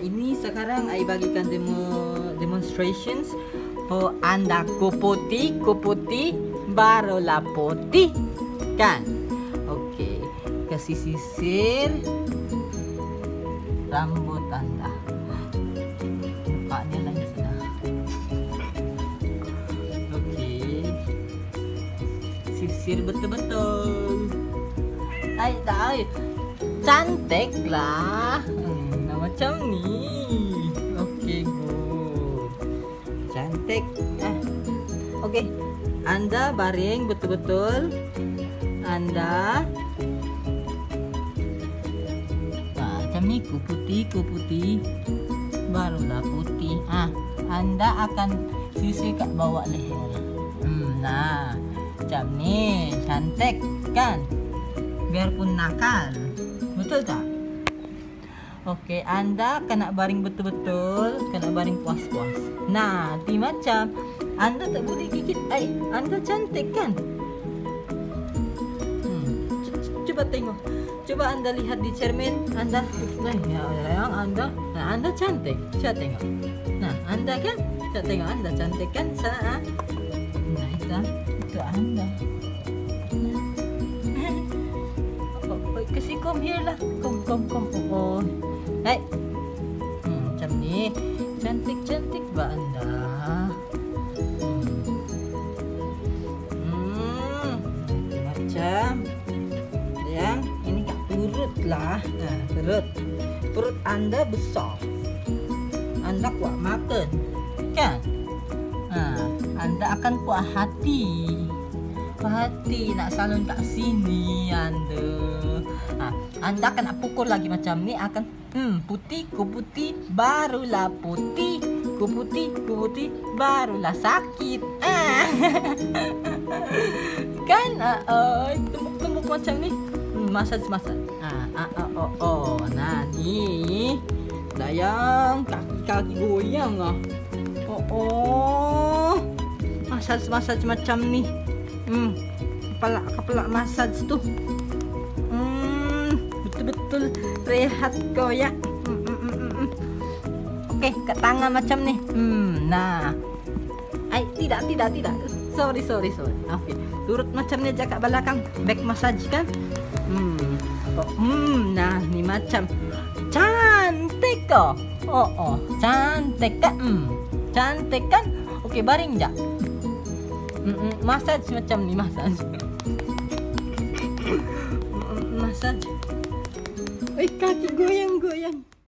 ini sekarang I bagikan demo demonstrations for anda. Kupoti kupoti barulah putih kan? Oke kasih sisir rambut anda. Mukanya lagi sudah. Oke. Sisir betul-betul. Ay tahu cantik lah. Hmm, macam nih oke good. Cantik. Ah. Oke anda baring betul-betul. Anda. Nah, macam nih putih putih. Barulah putih. Ah anda akan sisir kat bawah leher. Hmm, nah. Macam nih cantik kan? Biarpun nakal. Betul tak Oke, Anda kena baring betul-betul, kena baring puas-puas. Nah, di macam Anda tak boleh gigit. Eh, Anda cantik kan? Hmm, coba tengok. Coba Anda lihat di cermin, Anda ya, yang Anda, nah Anda cantik. Coba tengok. Nah, Anda kan? Coba tengok Anda cantik kan? Sana. Nah, itu, itu Anda. Come here lah. Come come come oh ay hmm, macam ni. Cantik cantik ba anda hmm. hmm macam. Yang ini kak perut lah. Nah perut. Perut anda besar. Anda kuat makan. Kan? Nah, anda akan kuat hati hati nak salon kat sini anda. Ha, anda akan nak pukul lagi macam ni akan hmm putih ku putih barulah putih. Ku putih ku putih barulah sakit. Ah. kan? Uh, uh, tumbuk-tumbuk macam ni? Hmm, masaj masaj ah, ah, ah, oh, oh. nah ni. Sayang kaki-kaki goyang ah. Oh oh. Masaj masaj macam ni Hmm, kepala kepala massage tuh. Hmm, betul-betul rehat kau ya. Hmm, hmm, hmm, hmm. Oke, ke tangan macam nih. Hmm, nah. Ay, tidak, tidak, tidak. Sorry, sorry, sorry. Oke, turut macamnya jaga belakang back massage kan? Hmm. Oh, hmm, nah, nih macam cantik kok. Oh, oh, cantik kan? Hmm, cantik kan? Oke, baring jak. Massage macam ni massage. Massage. Eh kaki goyang goyang